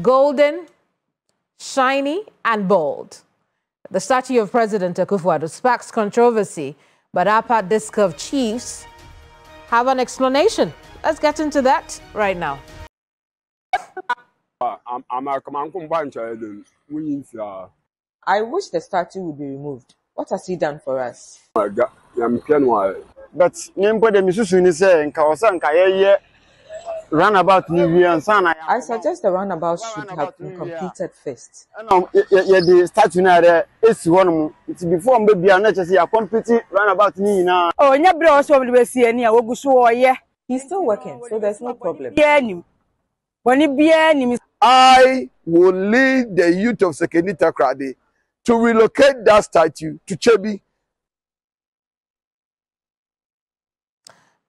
golden, shiny, and bold. The statue of President Akufo-Addo sparks controversy, but APA of chiefs have an explanation. Let's get into that right now. I wish the statue would be removed. What has he done for us? But roundabout ni wie nsa na I suggest the roundabout should have been completed first. ɛna yɛde statue no a yɛde esi hɔ nom nti before mbɛ bia na kyerɛ sɛ yɛakɔmpiti roundabout ni nyinaa. ɔnyɛ berɛ a ɔsɛ ɔmde bɛsi ani a wɔgu so wɔyɛ He's still working, so there's no problem. biara nim bɔne biara nim I will lead the youth of Sekeni Takrade to relocate that statue to Chebi.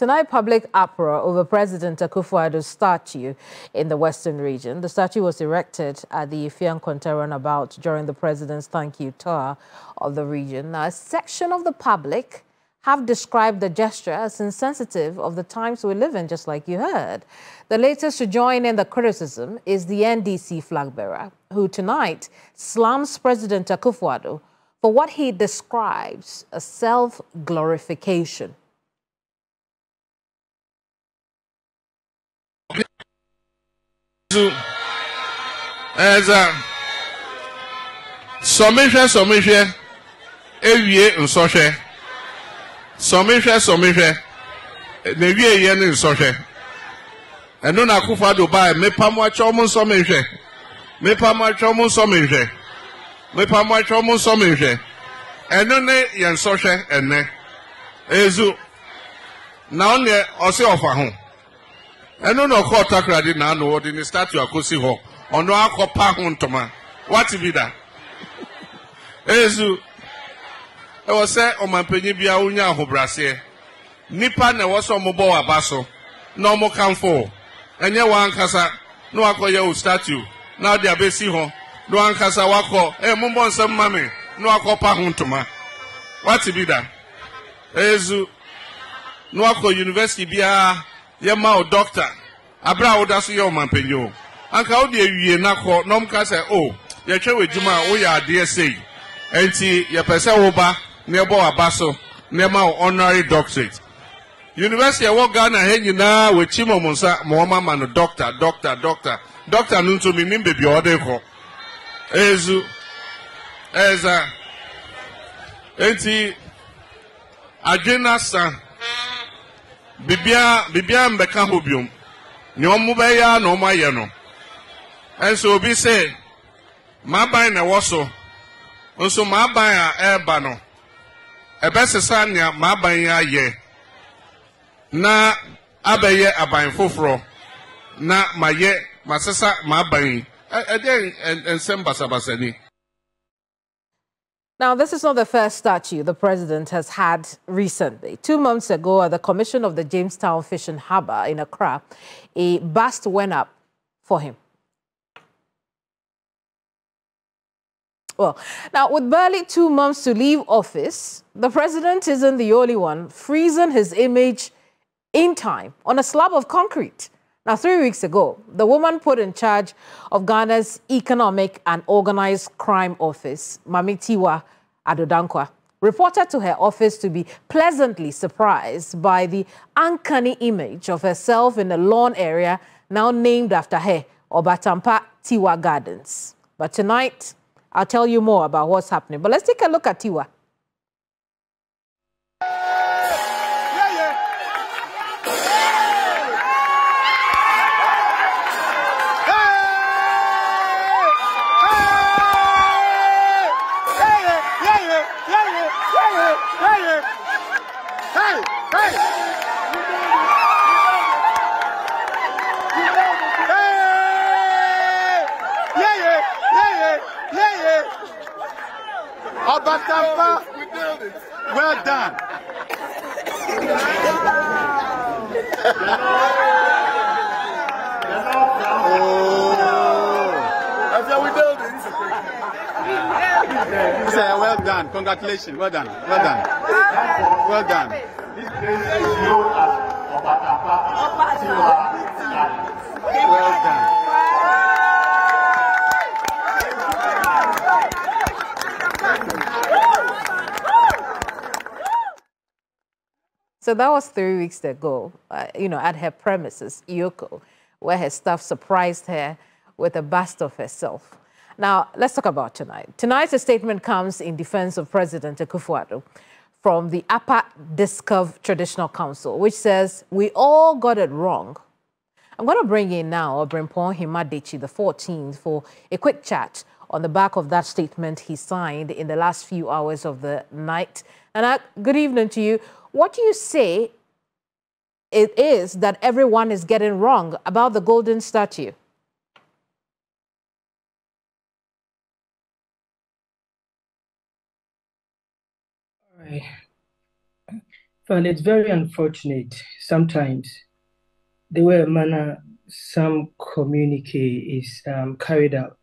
Tonight, public uproar over President Akufo-Addo's statue in the Western region. The statue was erected at the Ifian Konta runabout during the president's thank you tour of the region. Now, a section of the public have described the gesture as insensitive of the times we live in, just like you heard. The latest to join in the criticism is the NDC flag bearer, who tonight slams President Akufo-Addo for what he describes as self-glorification. nso ɛdza sɔmihwɛ sɔmihwɛ ewie nsɔhwɛ. Sɔmihwɛ sɔmihwɛ na ewie yɛ ne nsɔhwɛ. Ɛno na akofo ado baa mepam atwa ɔmo nsɔmihwɛ mepam atwa ɔmo nsɔmihwɛ mepam atwa ɔmo nsɔmihwɛ ɛno ne yɛ nsɔhwɛ ɛnɛ. Ezu. Na ɔneɛ ɔsi ɔfa ho. Ɛno na ɔkɔ ɔtakoradi na ano ɔde ne statue akosi hɔ ɔno akɔpa ho ntoma. Wate bi da ezu ɛwɔ sɛ ɔmampanyin bia wonya ahobraseɛ nipa na ɛwɔ sɛ ɔmo bɔ waba so na ɔmo kamfo. Ɛnyɛ wɔn na wakɔ yɛ o statue na ɔde abesi hɔ na wɔn wakɔ ɛyɛ mo bɔ nsɛm ma mi na wakɔpa ho ntoma. Wate bi da ezu na wakɔ university biara yɛma o dɔkta abere a woda so yɛ ɔmampanyin o. Anka wode awie nakɔ na ɔmka sɛ o yɛhwɛ wɔ adwuma a woyɛ adeɛ sei. Enti yɛpɛ sɛ woba na ɛbɔ waba so na ɛma wo honorary doctorate. University ɛwɔ ghana ha nyinaa wɔakyi ma mo ma ma no doctor doctor doctor. Doctor no nso menim baabi a ɔde kɔ ɛzu ɛza. Enti adwene asa biribiara biribiara mbɛka hɔ biom. Nea ɔmo bɛyɛ na ɔmo ayɛ no. Ɛnso obi sɛ maaban na ɛwɔ so. Nso maaban a ɛreba no. Ɛbɛsesa nea maaban yi ayɛ na abɛyɛ aban foforɔ na mayɛ masesa maaban yi ɛdeɛ nsɛm basabasa ni. Now, this is not the first statue the president has had recently. Two months ago, at the commission of the Jamestown Fishing Harbour in Accra, a bust went up for him. Well, now, with barely two months to leave office, the president isn't the only one freezing his image in time on a slab of concrete. Now, three weeks ago, the woman put in charge of Ghana's Economic and Organized Crime Office, Mamitiwa Adodankwa, reported to her office to be pleasantly surprised by the uncanny image of herself in a lawn area now named after her, Obatampa Tiwa Gardens. But tonight, I'll tell you more about what's happening. But let's take a look at Tiwa. Obatampa, well done. That's how we do he said, well done. Congratulations. Well done. Well done. Well done. This place Well done. So that was three weeks ago, uh, you know, at her premises, EOCO, where her staff surprised her with a bust of herself. Now, let's talk about tonight. Tonight's a statement comes in defense of President Akufo-Addo from the Upper Dixcove Traditional Council, which says, we all got it wrong. I'm going to bring in now Obrempong Hima Dekyi the 14th for a quick chat on the back of that statement he signed in the last few hours of the night. And uh, good evening to you. What do you say it is that everyone is getting wrong about the golden statue? Right. Well, it's very unfortunate sometimes the way manner some communique is um, carried out.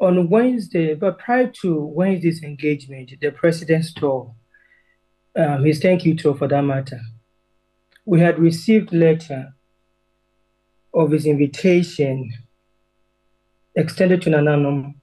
On Wednesday, but prior to Wednesday's engagement, the president's tour, um, his thank you tour for that matter, we had received letter of his invitation extended to Nana Anum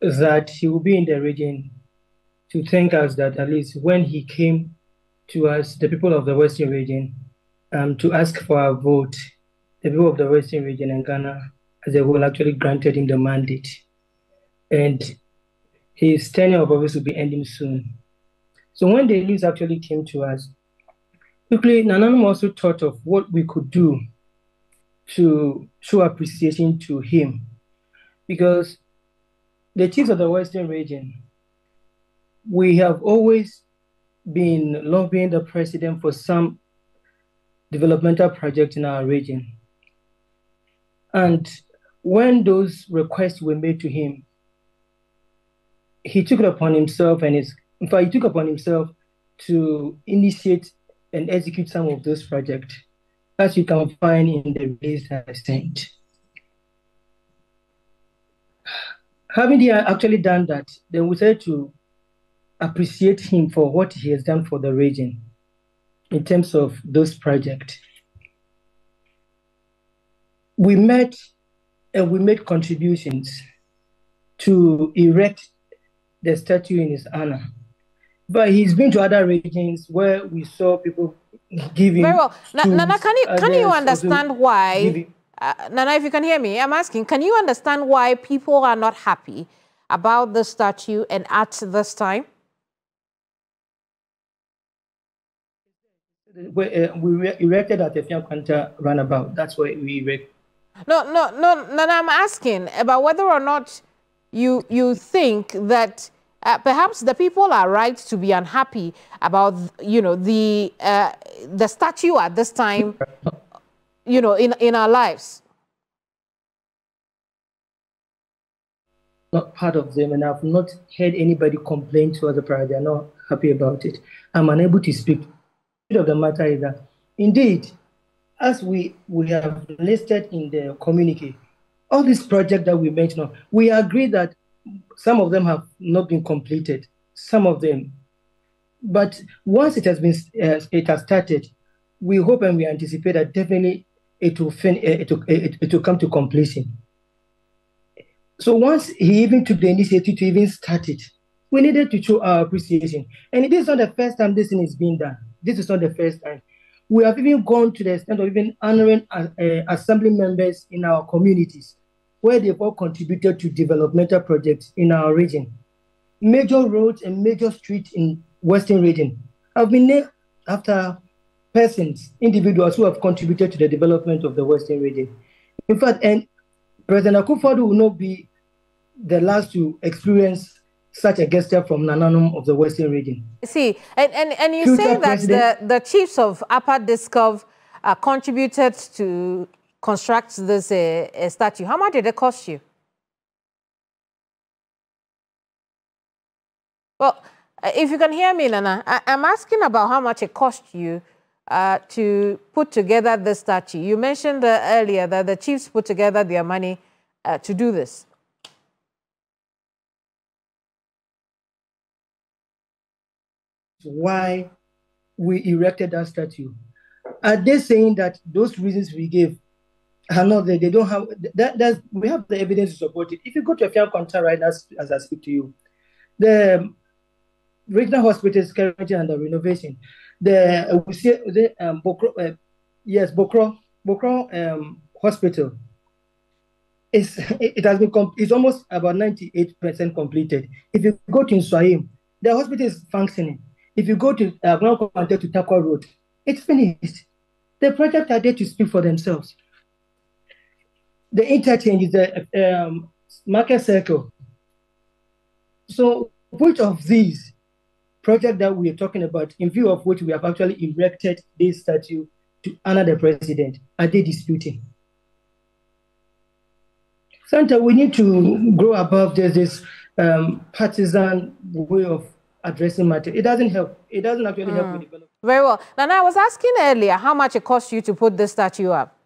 that he will be in the region to thank us that at least when he came to us, the people of the Western region, um, to ask for our vote, the people of the Western region and Ghana as a whole actually granted him the mandate. And his tenure of office will be ending soon. So when the news actually came to us, quickly Nana Anum also thought of what we could do to show appreciation to him. Because the chiefs of the Western region we have always been lobbying the president for some developmental project in our region. And when those requests were made to him, he took it upon himself and his, in fact, he took upon himself to initiate and execute some of those projects, as you can find in the release that I sent. Having actually done that, then we said to appreciate him for what he has done for the region in terms of those projects. We met and we made contributions to erect the statue in his honor. But he's been to other regions where we saw people giving. Very well. Nana, can you, can you understand why? Uh, Nana, if you can hear me, I'm asking, can you understand why people are not happy about the statue and at this time? We, uh, we erected at the Fiankwanta runabout. That's why we erected. No, no, no, no, I'm asking about whether or not you you think that uh, perhaps the people are right to be unhappy about you know the uh, the statue at this time, you know, in in our lives. Not part of them, and I've not heard anybody complain to us about they're not happy about it. I'm unable to speak of the matter is that indeed, as we, we have listed in the communique, all these projects that we mentioned, we agree that some of them have not been completed, some of them. But once it has been uh, it has started, we hope and we anticipate that definitely it will, fin- uh, it, will, it, it will come to completion. So once he even took the initiative to even start it, we needed to show our appreciation. And it is not the first time this thing is being done this is not the first time. We have even gone to the extent of even honoring uh, uh, assembly members in our communities, where they've all contributed to developmental projects in our region. Major roads and major streets in Western region have been named after persons, individuals who have contributed to the development of the Western region. In fact, and President Akufo will not be the last to experience such a gesture from Nananum of the Western region. See, and, and, and you Future say that the, the chiefs of Upper Dixcove uh, contributed to construct this uh, statue. How much did it cost you? Well, uh, if you can hear me, Nana, I, am asking about how much it cost you uh, to put together the statue. You mentioned uh, earlier that the chiefs put together their money uh, to do this. Why we erected that statue. Are they saying that those reasons we gave are not there? They don't have that. That's, we have the evidence to support it. If you go to a Fiankwanta right now, as, I speak to you, the regional hospital is currently under renovation. The uh, see the um, Bokro, uh, yes, Bokro, Bokro um, Hospital. Is it, has been it's almost about ninety eight percent completed. If you go to Nsawam, the hospital is functioning. If you go to uh, Grand to Takwa Road, it's finished. The projects are there to speak for themselves. The interchange is the um, market circle. So, which of these projects that we are talking about, in view of which we have actually erected this statue to honor the president, are they disputing? Santa, we need to grow above this, this um, partisan way of addressing matter. It doesn't help. It doesn't actually mm. help with development. Very well. Nana, I was asking earlier how much it cost you to put this statue up.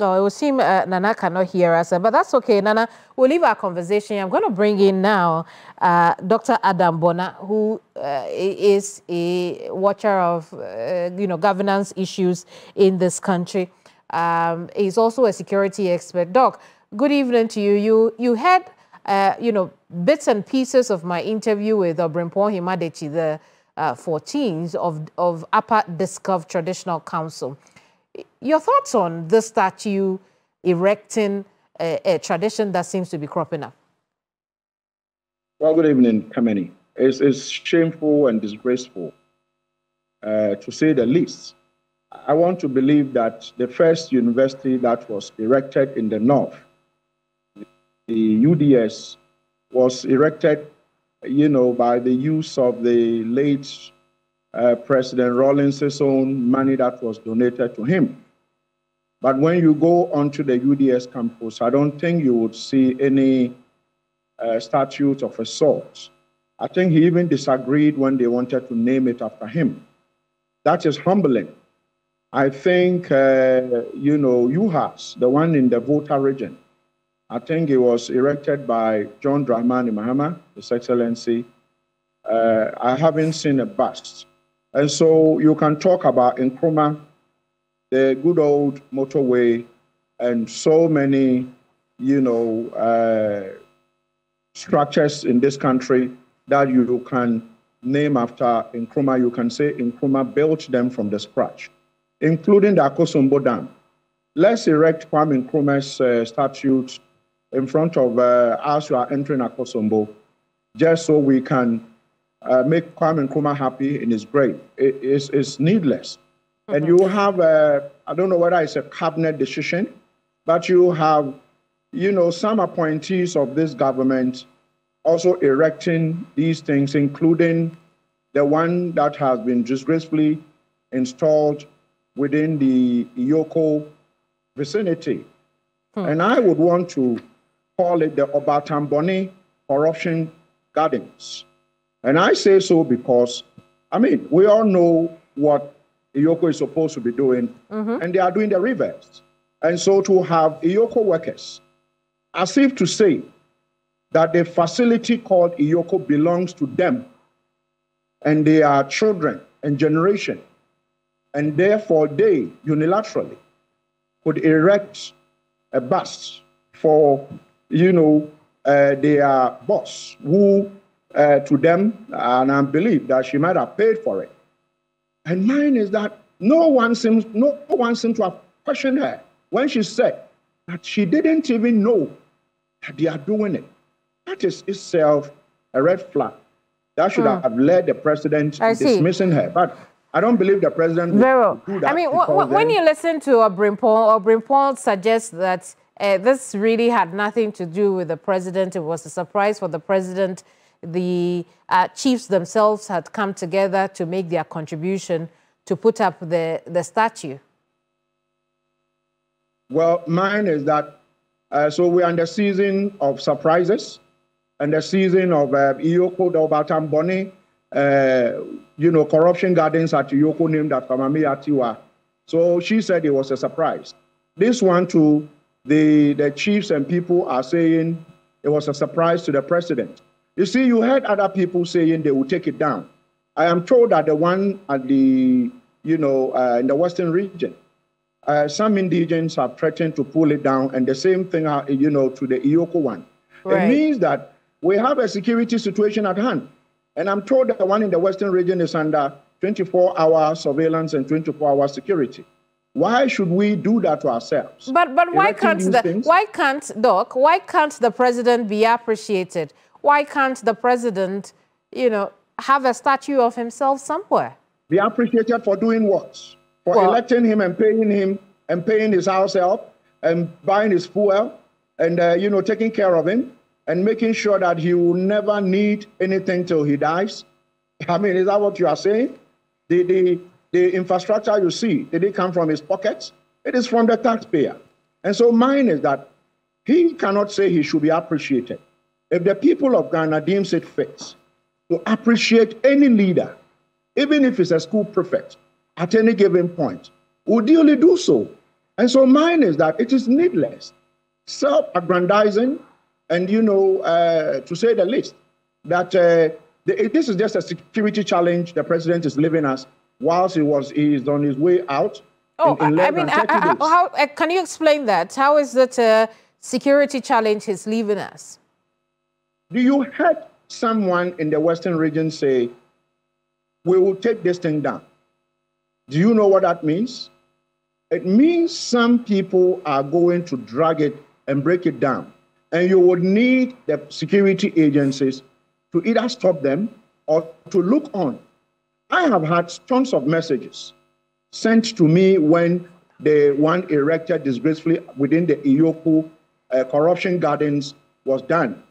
Oh, it would seem uh, Nana cannot hear us, uh, but that's okay. Nana, we'll leave our conversation. I'm going to bring in now uh, Dr. Adam Bonaa, who uh, is a watcher of, uh, you know, governance issues in this country. Um, he's also a security expert. Doc, good evening to you. You you had, uh, you know, bits and pieces of my interview with Obrempong Hima Dekyi, the 14th of of Upper Dixcove Traditional Council. Your thoughts on this statue erecting a, a, tradition that seems to be cropping up? Well, good evening, Kameni. It's, it's shameful and disgraceful, uh, to say the least. I want to believe that the first university that was erected in the north, the UDS, was erected, you know, by the use of the late uh, President Rawlings' own money that was donated to him. But when you go onto the UDS campus, I don't think you would see any uh, statute of a sort. I think he even disagreed when they wanted to name it after him. That is humbling. I think, uh, you know, UHAS, the one in the Volta region, I think it was erected by John Dramani Mahama, His Excellency. Uh, I haven't seen a bust. And so you can talk about Nkrumah, the good old motorway, and so many, you know, uh, structures in this country that you can name after Nkrumah. You can say Nkrumah built them from the scratch, including the Akosombo Dam. Let's erect Kwame Nkrumah's uh, statue in front of uh, as you are entering Akosombo, just so we can uh, make Kwame Nkrumah happy in his grave. It, it's, it's needless. Mm-hmm. And you have, a, I don't know whether it's a cabinet decision, but you have, you know, some appointees of this government also erecting these things, including the one that has been disgracefully installed within the EOCO vicinity. Hmm. And I would want to call it the Obatamboni Corruption Gardens. And I say so because, I mean, we all know what EOCO is supposed to be doing, mm-hmm. and they are doing the reverse. And so to have EOCO workers, as if to say that the facility called EOCO belongs to them, and they are children and generation, and therefore they unilaterally could erect a bus for, you know, uh, their boss who uh, to them, and I believe that she might have paid for it. And mine is that no one seems no one seems to have questioned her when she said that she didn't even know that they are doing it. That is itself a red flag. That should mm. have led the president to dismissing her. But I don't believe the president Vero, I mean, when you listen to Obrempong, Obrempong suggests that uh, this really had nothing to do with the president. It was a surprise for the president the uh, chiefs themselves had come together to make their contribution to put up the, the statue? Well, mine is that, uh, so we're in the season of surprises and the season of uh, EOCO Daubatam uh, you know, corruption gardens at EOCO named after Maame Tiwaa. So she said it was a surprise. This one too, the, the chiefs and people are saying it was a surprise to the president. You see, you heard other people saying they will take it down. I am told that the one at the, you know, uh, in the Western region, Uh, some indigents have threatened to pull it down, and the same thing, uh, you know, to the EOCO one. Right. It means that we have a security situation at hand. And I'm told that the one in the Western region is under 24 hour surveillance and 24 hour security. Why should we do that to ourselves? But but why can't the things? why can't Doc? Why can't the president be appreciated? Why can't the president, you know, have a statue of himself somewhere? Be appreciated for doing what? For Well- electing him and paying him and paying his house help and buying his fuel and uh, you know taking care of him and making sure that he will never need anything till he dies. I mean, is that what you are saying? The the the infrastructure you see, did it come from his pockets? It is from the taxpayer. And so mine is that he cannot say he should be appreciated. If the people of Ghana deems it fit to appreciate any leader, even if it's a school prefect, at any given point, will duly do so. And so mine is that it is needless, self-aggrandizing, and you know, uh, to say the least, that uh, the, this is just a security challenge the president is leaving us whilst he was he is on his way out. Oh, in, in I, mean, than 30 how, how, how- uh, can you explain that? How is that a security challenge he's leaving us? Do you heard someone in the Western region say, we will take this thing down? Do you know what that means? It means some people are going to drag it and break it down. And you would need the security agencies to either stop them or to look on. I have had tons of messages sent to me when the one erected disgracefully within the EOCO uh, corruption gardens was done.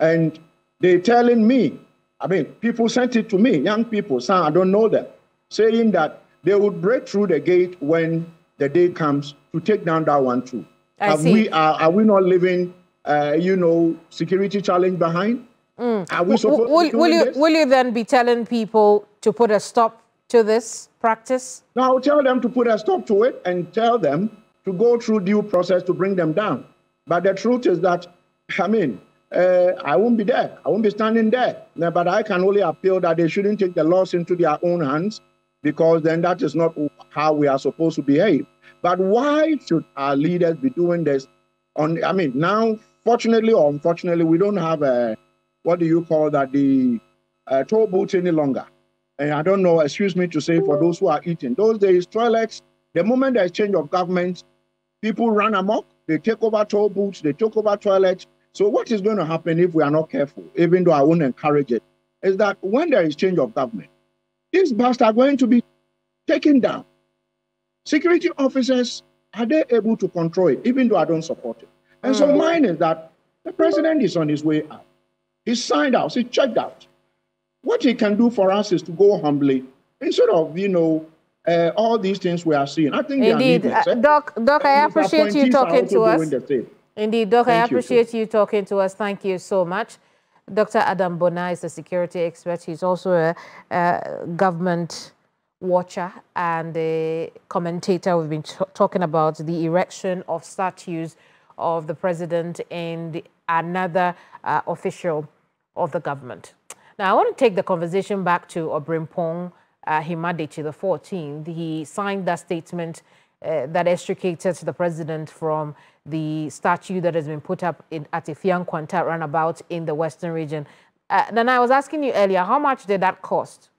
And they telling me, I mean, people sent it to me, young people, some I don't know them, saying that they would break through the gate when the day comes to take down that one too. I Have see. we are, are we not leaving, uh, you know, security challenge behind? Are we supposed Mm. will, will you this? will you then be telling people to put a stop to this practice? Now I'll tell them to put a stop to it and tell them to go through due process to bring them down. But the truth is that, I mean, uh, I won't be there. I won't be standing there. But I can only appeal that they shouldn't take the laws into their own hands because then that is not how we are supposed to behave. But why should our leaders be doing this? On, I mean, now, fortunately or unfortunately, we don't have a, what do you call that, the uh, toll booths any longer. And I don't know, excuse me to say for those who are eating. Those days, toilets, the moment there's change of government, people run amok, they take over toll booths, they take over toilets. So what is going to happen if we are not careful, even though I won't encourage it, is that when there is change of government, these busts are going to be taken down. Security officers, are they able to control it, even though I don't support it? And so mm. mine is that the president is on his way out. He signed out, he checked out. What he can do for us is to go humbly instead of, you know, uh, all these things we are seeing. I think Indeed, needless, uh, eh? Doc. Doc, I appreciate you talking to us. doing the same. Indeed, Doc, I Thank you, appreciate you talking to us. Thank you so much. Dr. Adam Bonaa is a security expert. He's also a, a government watcher and a commentator. We've been talking about the erection of statues of the president and another uh, official of the government. Now, I want to take the conversation back to Obrempong uh, Hima Dekyi, the 14th. He signed that statement uh, that extricated the president from the statue that has been put up in, at Ifian Kwanta runabout in the Western region. Uh, then I was asking you earlier, how much did that cost?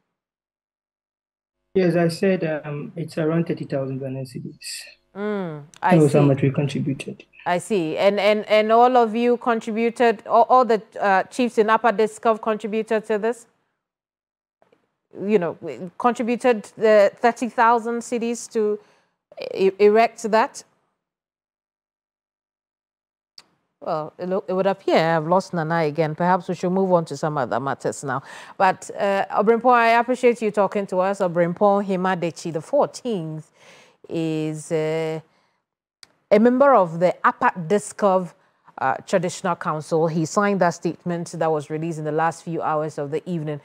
Yes, I said um, it's around 30,000 Ghanaian cedis. Mm, I That was how much we contributed. I see. And and and all of you contributed. All, all the uh, chiefs in Upper Dixcove contributed to this. You know, contributed the thirty thousand cedis to erect that. Well, it, would appear I've lost Nana again. Perhaps we should move on to some other matters now. But uh, I appreciate you talking to us. Obrempong Hima Dekyi, the 14th, is uh, a member of the Upper Dixcove uh, Traditional Council. He signed that statement that was released in the last few hours of the evening.